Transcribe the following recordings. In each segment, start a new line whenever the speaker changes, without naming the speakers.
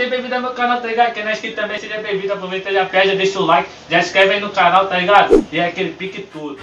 seja bem-vindo ao meu canal, tá ligado? Quem não é inscrito também, seja bem-vindo, aproveita, já pede, já deixa o like, já inscreve aí no canal, tá ligado? E é aquele pique tudo.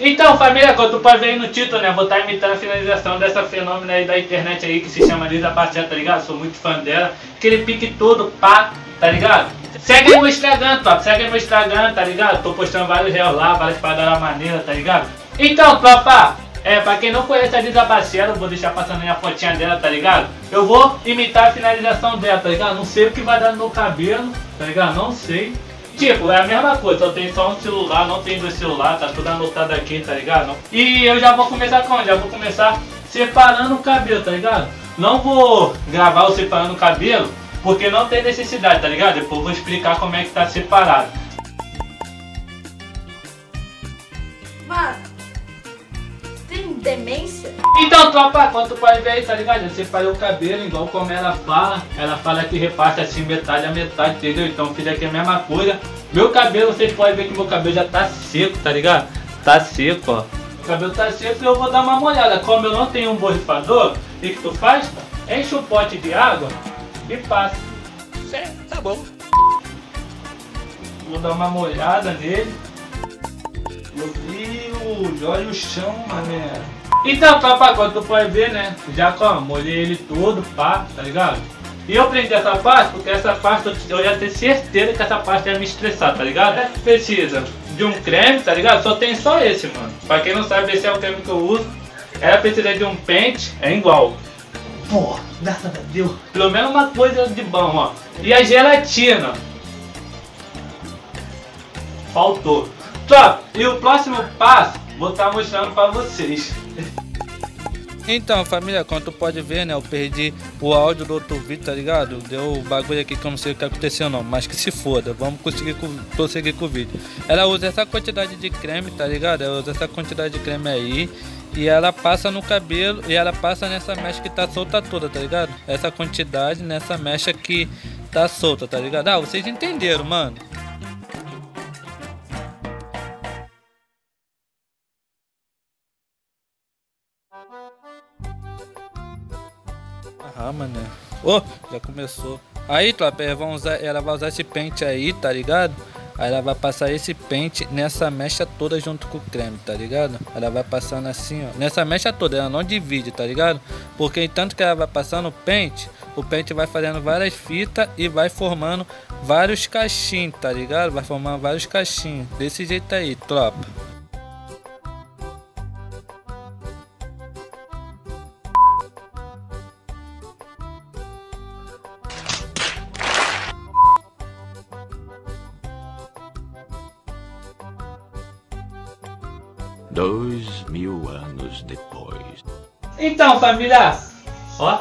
Então, família, como tu pode ver aí no título, né? Vou estar imitando a finalização dessa fenômeno aí da internet aí que se chama Lisa Bastiat, tá ligado? Sou muito fã dela. Aquele pique todo, pá, tá ligado? Segue aí meu Instagram, top. Segue aí meu Instagram, tá ligado? Tô postando vários reels lá, várias paradas maneiras, tá ligado? Então, tropa, é, pra quem não conhece a Lisa eu vou deixar passando aí a fotinha dela, tá ligado? Eu vou imitar a finalização dela, tá ligado? Não sei o que vai dar no meu cabelo, tá ligado? Não sei. Tipo, é a mesma coisa, eu tenho só um celular, não tenho dois celulares, tá tudo anotado aqui, tá ligado? E eu já vou começar com Já vou começar separando o cabelo, tá ligado? Não vou gravar o separando o cabelo, porque não tem necessidade, tá ligado? Depois eu vou explicar como é que tá separado.
Mano, tem demência?
Então, tropa, quanto pode ver aí, tá ligado? Eu separei o cabelo, igual como ela fala. Ela fala que reparte assim metade a metade, entendeu? Então fiz aqui a mesma coisa. Meu cabelo, vocês podem ver que meu cabelo já tá seco, tá ligado? Tá seco, ó. O cabelo tá seco e eu vou dar uma molhada. Como eu não tenho um borrifador, o que, que tu faz? Enche o pote de água e passa.
Certo, tá bom.
Vou dar uma molhada nele. Meu Deus, olha o chão, mané. Então, tropa, quando tu pode ver, né? Já como, molhei ele todo, pá, tá ligado? E eu prendi essa parte porque essa parte eu já tenho certeza que essa parte ia me estressar, tá ligado? É, precisa de um creme, tá ligado? Só tem só esse, mano. Pra quem não sabe, esse é o creme que eu uso. Ela precisa de um pente, é igual. Pô, graças a Deus. Pelo menos uma coisa de bom, ó. E a gelatina. Faltou. Top! E o próximo passo, vou estar mostrando pra vocês.
Então, família, como tu pode ver, né? Eu perdi o áudio do outro vídeo, tá ligado? Deu um bagulho aqui que eu não sei o que aconteceu, não. Mas que se foda, vamos conseguir prosseguir com o vídeo. Ela usa essa quantidade de creme, tá ligado? Ela usa essa quantidade de creme aí. E ela passa no cabelo e ela passa nessa mecha que tá solta toda, tá ligado? Essa quantidade nessa mecha que tá solta, tá ligado? Ah, vocês entenderam, mano. Ah, mané. Oh, já começou. Aí, tropa, ela vai usar esse pente aí, tá ligado? Aí ela vai passar esse pente nessa mecha toda junto com o creme, tá ligado? Ela vai passando assim, ó. Nessa mecha toda, ela não divide, tá ligado? Porque tanto que ela vai passando o pente, o pente vai fazendo várias fitas e vai formando vários cachinhos, tá ligado? Vai formando vários cachinhos. Desse jeito aí, tropa.
Dois mil anos depois.
Então, família, ó,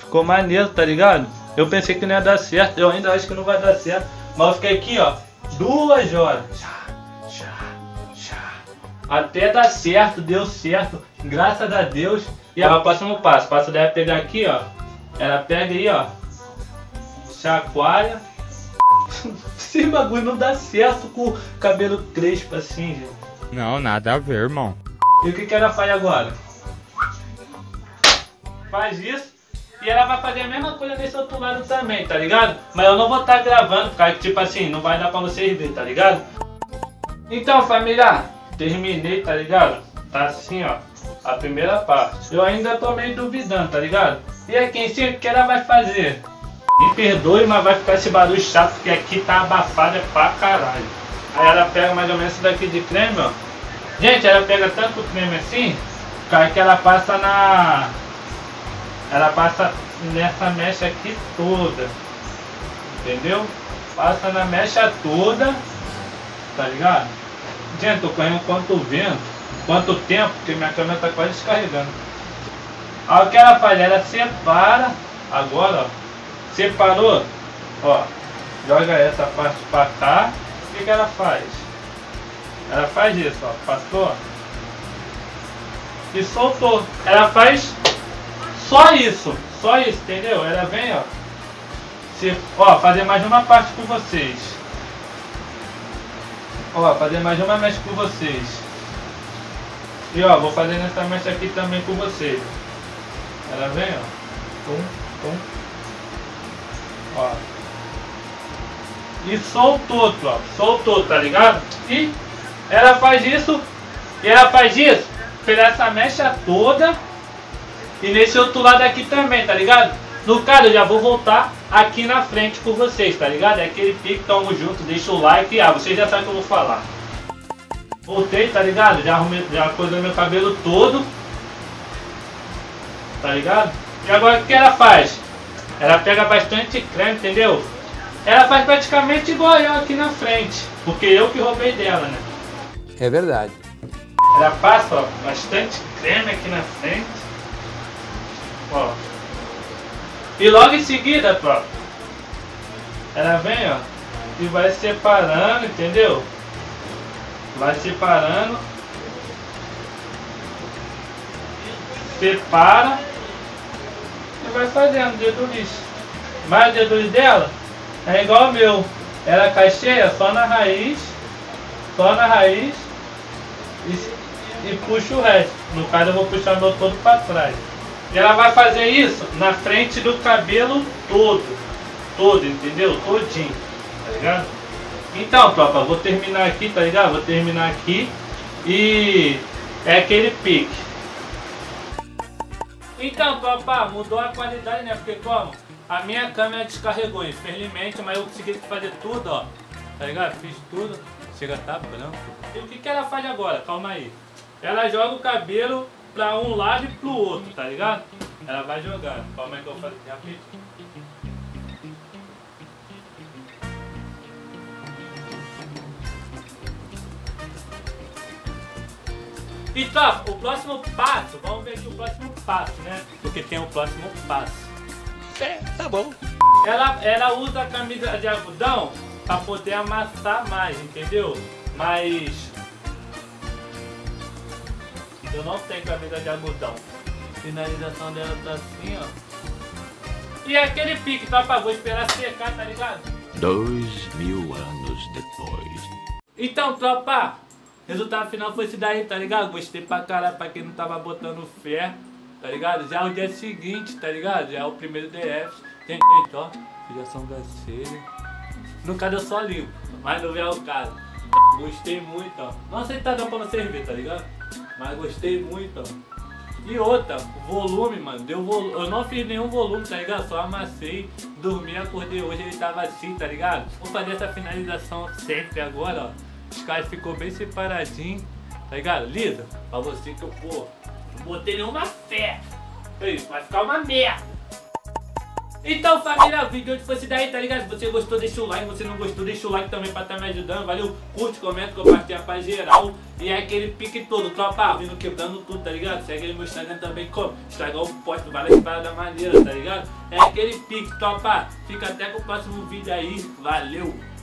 ficou maneiro, tá ligado? Eu pensei que não ia dar certo, eu ainda acho que não vai dar certo, mas eu fiquei aqui, ó, duas horas. Até dar certo, deu certo, graças a Deus. E agora próximo passo, passo dela pegar aqui, ó. Ela pega aí, ó, chacoalha. Esse bagulho não dá certo com o cabelo crespo assim, gente.
Não, nada a ver, irmão.
E o que, que ela faz agora? Faz isso e ela vai fazer a mesma coisa desse outro lado também, tá ligado? Mas eu não vou estar tá gravando, porque tipo assim, não vai dar pra vocês verem, tá ligado? Então, família, terminei, tá ligado? Tá assim, ó, a primeira parte. Eu ainda tô meio duvidando, tá ligado? E aqui em cima, o que ela vai fazer? Me perdoe, mas vai ficar esse barulho chato, porque aqui tá abafado é pra caralho. Aí ela pega mais ou menos isso daqui de creme, ó. Gente, ela pega tanto creme assim, que ela passa na... Ela passa nessa mecha aqui toda. Entendeu? Passa na mecha toda. Tá ligado? Gente, tô correndo quanto vento. Quanto tempo, porque minha câmera tá quase descarregando. Aí o que ela faz? Ela separa. Agora, ó. Separou. Ó. Joga essa parte pra cá. O que, que ela faz? Ela faz isso, ó, passou e soltou. Ela faz só isso, só isso, entendeu? Ela vem, ó, se, ó, fazer mais uma parte com vocês. Ó, fazer mais uma mecha com vocês. E ó, vou fazer nessa mecha aqui também com vocês. Ela vem, ó. Tum, tum. Ó. E soltou, tropa. Soltou, tá ligado? E ela faz isso. E ela faz isso pela essa mecha toda. E nesse outro lado aqui também, tá ligado? No caso, eu já vou voltar aqui na frente com vocês, tá ligado? É aquele pique, tamo junto, deixa o like. Ah, vocês já sabem o que eu vou falar. Voltei, tá ligado? Já arrumei, já coisei meu cabelo todo. Tá ligado? E agora o que ela faz? Ela pega bastante creme, entendeu? Ela faz praticamente igual eu aqui na frente. Porque eu que roubei dela, né?
É verdade.
Ela passa, ó, bastante creme aqui na frente. Ó. E logo em seguida, ó. Ela vem, ó. E vai separando, entendeu? Vai separando. Separa. E vai fazendo dedo liso. Mas o dedo dela é igual ao meu. Ela cai cheia só na raiz. Só na raiz. E, e puxa o resto. No caso eu vou puxar meu todo para trás. E ela vai fazer isso na frente do cabelo todo. Todo, entendeu? Todinho. Tá ligado? Então, tropa, vou terminar aqui, tá ligado? Vou terminar aqui. E é aquele pique. Então, tropa, mudou a qualidade, né? Porque como? A minha câmera descarregou, infelizmente, mas eu consegui fazer tudo, ó. Tá ligado? Fiz tudo. Chega tapa, não? E o que, que ela faz agora? Calma aí. Ela joga o cabelo pra um lado e pro outro, tá ligado? Ela vai jogando. Calma aí que eu vou fazer rapidinho. E top, o próximo passo, vamos ver aqui o próximo passo, né? Porque tem o próximo passo.
Tá bom.
Ela, ela usa a camisa de algodão pra poder amassar mais, entendeu? Mas eu não tenho camisa de algodão. Finalização dela tá assim, ó. E é aquele pique, tá? Pra vou esperar secar, tá ligado?
Dois mil anos depois.
Então, tropa, resultado final foi esse daí, tá ligado? Gostei pra caralho, pra quem não tava botando fé, tá ligado? Já é o dia seguinte, tá ligado? Já é o primeiro DF. Tem, tem, ó, filiação da série. No caso eu só limpo, mas não é o caso. Gostei muito, ó. Não tá dando pra vocês verem, tá ligado? Mas gostei muito, ó. E outra, volume, mano, deu volume. Eu não fiz nenhum volume, tá ligado? Só amassei, dormi, acordei hoje, ele tava assim, tá ligado? Vou fazer essa finalização sempre agora, ó. Os caras ficou bem separadinho, tá ligado? Lisa, pra você que eu, pô, não botei nenhuma fé. Isso, vai ficar uma merda. Então família, o vídeo hoje foi esse daí, tá ligado? Se você gostou, deixa o like, se você não gostou, deixa o like também pra estar tá me ajudando, valeu? Curte, comenta, compartilha pra geral E é aquele pique todo, tropa, vindo quebrando tudo, tá ligado? Segue aí no Instagram também, como? Instagram eu posto várias paradas maneiras, tá ligado? É aquele pique, tropa, fica até com o próximo vídeo aí, valeu!